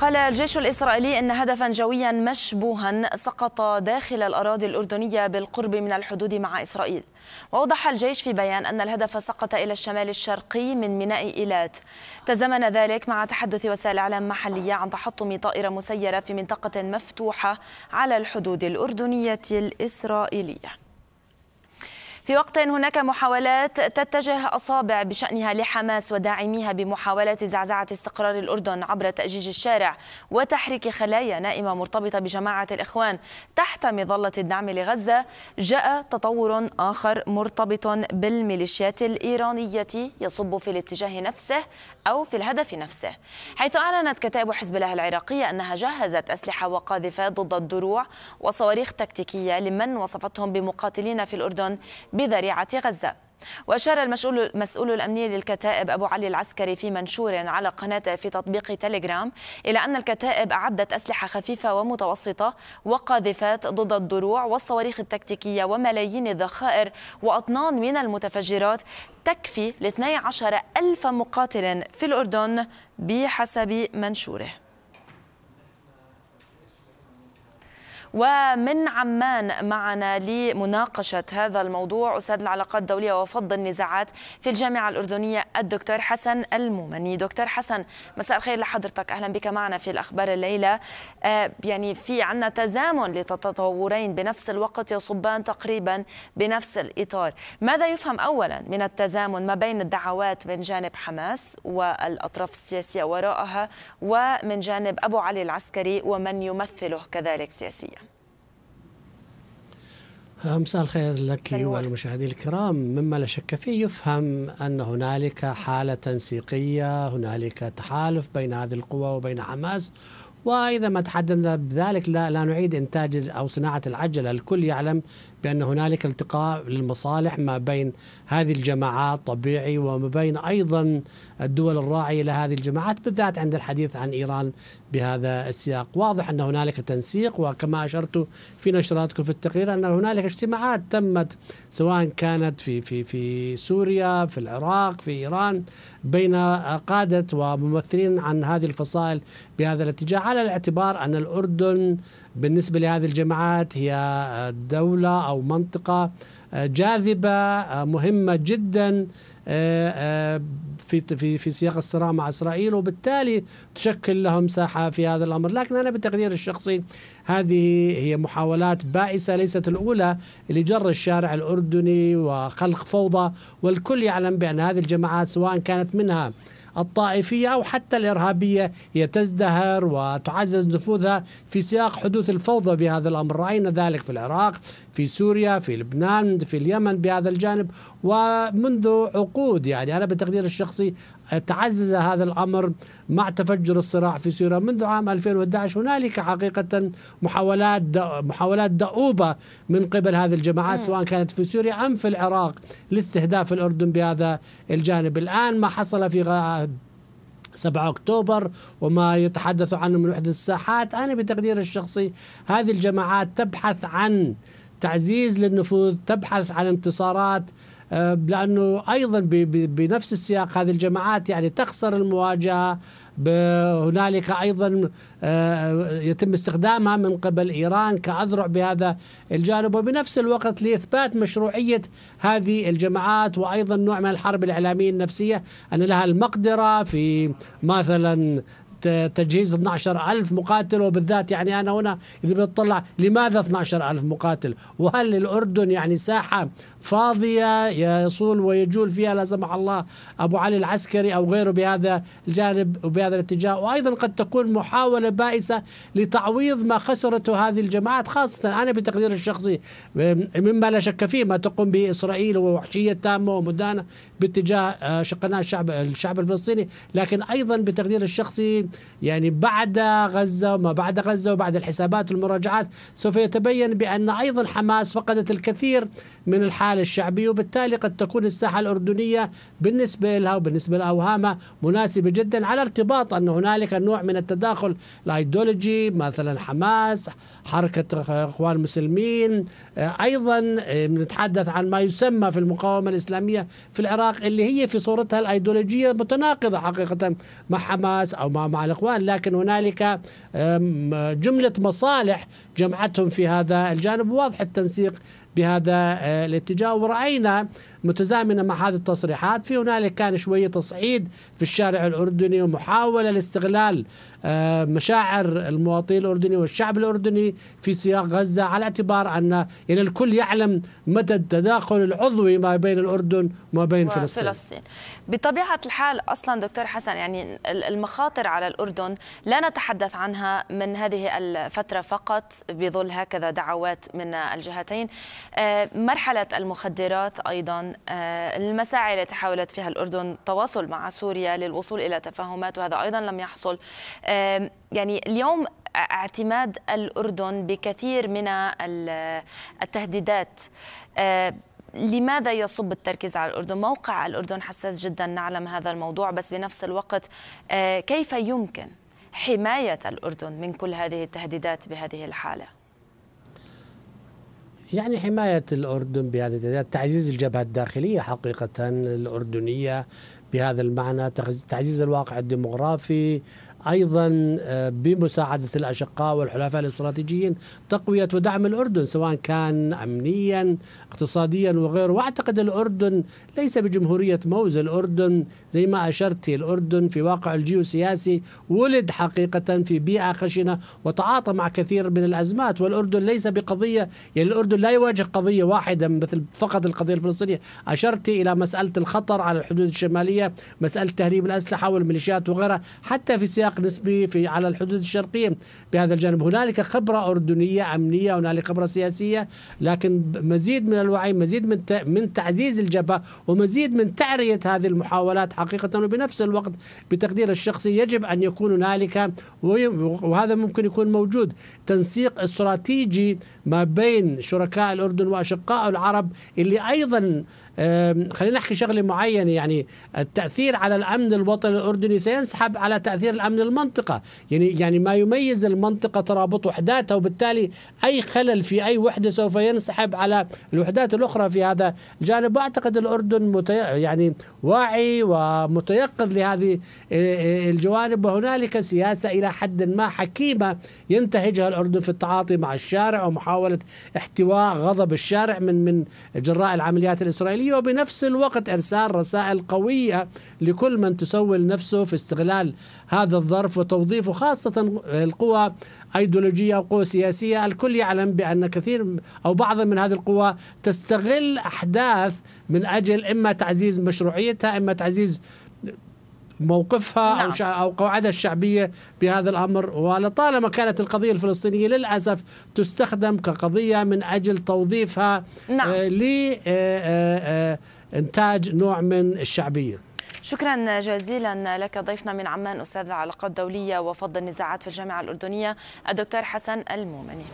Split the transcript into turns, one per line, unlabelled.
قال الجيش الإسرائيلي أن هدفا جويا مشبوها سقط داخل الأراضي الأردنية بالقرب من الحدود مع إسرائيل. وأوضح الجيش في بيان أن الهدف سقط إلى الشمال الشرقي من ميناء إيلات. تزامن ذلك مع تحدث وسائل إعلام محلية عن تحطم طائرة مسيرة في منطقة مفتوحة على الحدود الأردنية الإسرائيلية. في وقت هناك محاولات تتجه أصابع بشأنها لحماس وداعميها بمحاولة زعزعة استقرار الأردن عبر تأجيج الشارع وتحريك خلايا نائمة مرتبطة بجماعة الإخوان تحت مظلة الدعم لغزة. جاء تطور آخر مرتبط بالميليشيات الإيرانية يصب في الاتجاه نفسه أو في الهدف نفسه حيث أعلنت كتائب حزب الله العراقية أنها جهزت أسلحة وقاذفات ضد الدروع وصواريخ تكتيكية لمن وصفتهم بمقاتلين في الأردن بذريعة غزة. وأشار المسؤول المسؤول الأمني للكتائب أبو علي العسكري في منشور على قناته في تطبيق تليجرام إلى أن الكتائب أعدت أسلحة خفيفة ومتوسطة وقاذفات ضد الدروع والصواريخ التكتيكية وملايين الذخائر وأطنان من المتفجرات تكفي ل 12 ألف مقاتل في الأردن بحسب منشوره. ومن عمان معنا لمناقشة هذا الموضوع. أستاذ العلاقات الدولية وفض النزاعات في الجامعة الأردنية الدكتور حسن المومني. دكتور حسن مساء الخير لحضرتك. أهلا بك معنا في الأخبار الليلة. آه يعني في عنا تزامن لتطورين بنفس الوقت يصبان تقريبا بنفس الإطار. ماذا يفهم أولا من التزامن ما بين الدعوات من جانب حماس والأطراف السياسية وراءها ومن جانب أبو علي العسكري ومن يمثله كذلك سياسيا؟
مساء الخير لك والمشاهدين الكرام. مما لا شك فيه يفهم أن هنالك حالة تنسيقية هنالك تحالف بين هذه القوى وبين حماس. وإذا ما تحدثنا بذلك لا, لا نعيد إنتاج أو صناعة العجلة الكل يعلم بأن هنالك التقاء للمصالح ما بين هذه الجماعات طبيعي وما بين أيضا الدول الراعية لهذه الجماعات بالذات عند الحديث عن إيران بهذا السياق. واضح أن هنالك تنسيق وكما أشرت في نشراتكم في التقرير أن هنالك اجتماعات تمت سواء كانت في في في سوريا في العراق في إيران بين قادة وممثلين عن هذه الفصائل بهذا الاتجاه على الاعتبار أن الأردن بالنسبة لهذه الجماعات هي دولة أو منطقة جاذبة مهمة جدا في في في سياق الصراع مع إسرائيل وبالتالي تشكل لهم مساحه في هذا الأمر، لكن أنا بتقدير الشخصي هذه هي محاولات بائسة ليست الأولى لجر الشارع الأردني وخلق فوضى والكل يعلم بأن هذه الجماعات سواء كانت منها الطائفية أو حتى الإرهابية هي تزدهر وتعزز نفوذها في سياق حدوث الفوضى بهذا الأمر. رأينا ذلك؟ في العراق في سوريا في لبنان في اليمن بهذا الجانب. ومنذ عقود يعني أنا بتقدير الشخصي تعزز هذا الأمر مع تفجر الصراع في سوريا. منذ عام 2011 هنالك حقيقة محاولات محاولات دؤوبة من قبل هذه الجماعات سواء كانت في سوريا أم في العراق لاستهداف الأردن بهذا الجانب. الآن ما حصل في 7 أكتوبر وما يتحدث عنه من وحدة الساحات. أنا بتقدير الشخصي هذه الجماعات تبحث عن تعزيز للنفوذ تبحث عن انتصارات لأنه أيضا بنفس السياق هذه الجماعات يعني تخسر المواجهة. هنالك أيضا يتم استخدامها من قبل إيران كأذرع بهذا الجانب. وبنفس الوقت لإثبات مشروعية هذه الجماعات وأيضا نوع من الحرب الإعلامية النفسية أن لها المقدرة في مثلا تجهيز 12 ألف مقاتل وبالذات يعني أنا هنا إذا بتطلع لماذا 12 ألف مقاتل؟ وهل الأردن يعني ساحة فاضية يصول ويجول فيها لا سمح الله أبو علي العسكري أو غيره بهذا الجانب وبهذا الاتجاه؟ وأيضا قد تكون محاولة بائسة لتعويض ما خسرته هذه الجماعات خاصة أنا بتقدير الشخصي مما لا شك فيه ما تقوم به إسرائيل ووحشية تامة ومدانة باتجاه شقناء الشعب الشعب الفلسطيني لكن أيضا بتقدير الشخصي يعني بعد غزة وما بعد غزة وبعد الحسابات والمراجعات سوف يتبين بأن أيضا حماس فقدت الكثير من الحالة الشعبية وبالتالي قد تكون الساحة الأردنية بالنسبة لها وبالنسبة لأوهامها مناسبة جدا على ارتباط أن هنالك نوع من التداخل الأيديولوجي مثلا حماس حركة إخوان المسلمين أيضا نتحدث عن ما يسمى في المقاومة الإسلامية في العراق اللي هي في صورتها الأيديولوجية متناقضة حقيقة مع حماس أو مع مع الإخوان لكن هنالك جملة مصالح جمعتهم في هذا الجانب واضح التنسيق بهذا آه، الاتجاه. ورأينا متزامنة مع هذه التصريحات. في هنالك كان شوية تصعيد في الشارع الأردني ومحاولة لاستغلال آه، مشاعر المواطنين الأردني والشعب الأردني في سياق غزة على اعتبار أن يعني الكل يعلم مدى التداخل العضوي ما بين الأردن وما بين فلسطين. فلسطين.
بطبيعة الحال أصلا دكتور حسن يعني المخاطر على الأردن لا نتحدث عنها من هذه الفترة فقط بظل هكذا دعوات من الجهتين. مرحلة المخدرات أيضا آه، المساعي التي حاولت فيها الأردن تواصل مع سوريا للوصول إلى تفاهمات وهذا أيضا لم يحصل يعني اليوم اعتماد الأردن بكثير من التهديدات آه، لماذا يصب التركيز على الأردن؟ موقع الأردن حساس جدا نعلم هذا الموضوع بس بنفس الوقت كيف يمكن حماية الأردن من كل هذه التهديدات بهذه الحالة؟
يعني حماية الأردن بهذه تعزيز الجبهة الداخلية حقيقة الأردنية. بهذا المعنى تعزيز الواقع الديمغرافي أيضا آه، بمساعدة الأشقاء والحلفاء الاستراتيجيين تقوية ودعم الأردن سواء كان امنيا اقتصاديا وغيره. وأعتقد الأردن ليس بجمهورية موزه الأردن زي ما أشرت الأردن في واقع الجيوسياسي ولد حقيقة في بيئة خشنة وتعاطى مع كثير من الأزمات. والأردن ليس بقضية يعني الأردن لا يواجه قضية واحدة مثل فقط القضية الفلسطينية. أشرت إلى مسألة الخطر على الحدود الشمالية مسألة تهريب الأسلحة والميليشيات وغيرها حتى في سياق نسبي في على الحدود الشرقية. بهذا الجانب هنالك خبرة أردنية أمنية هنالك خبرة سياسية لكن مزيد من الوعي مزيد من من تعزيز الجبهة ومزيد من تعرية هذه المحاولات حقيقة وبنفس الوقت بتقدير الشخصي يجب أن يكون هنالك وهذا ممكن يكون موجود. تنسيق استراتيجي ما بين شركاء الأردن وأشقاء العرب اللي أيضا خلينا نحكي شغلة معينة يعني التاثير على الأمن الوطني الأردني سينسحب على تأثير الأمن المنطقة. يعني يعني ما يميز المنطقة ترابط وحداتها وبالتالي أي خلل في أي وحدة سوف ينسحب على الوحدات الأخرى في هذا الجانب وأعتقد الأردن متي... يعني واعي ومتيقظ لهذه الجوانب. وهنالك سياسة إلى حد ما حكيمة ينتهجها الأردن في التعاطي مع الشارع ومحاولة احتواء غضب الشارع من من جراء العمليات الإسرائيلية. وبنفس الوقت إرسال رسائل قوية لكل من تسول نفسه في استغلال هذا الظرف وتوظيفه خاصة القوى أيديولوجية وقوى سياسية الكل يعلم بأن كثير أو بعض من هذه القوى تستغل أحداث من أجل إما تعزيز مشروعيتها إما تعزيز موقفها نعم. أو أو قواعدها الشعبية بهذا الأمر ولطالما كانت القضية الفلسطينية للأسف تستخدم كقضية من أجل توظيفها نعم. آه لانتاج آه، آه، نوع من الشعبية
شكرا جزيلا لك ضيفنا من عمان أستاذ العلاقات الدوليه وفض النزاعات في الجامعة الأردنية الدكتور حسن المومني.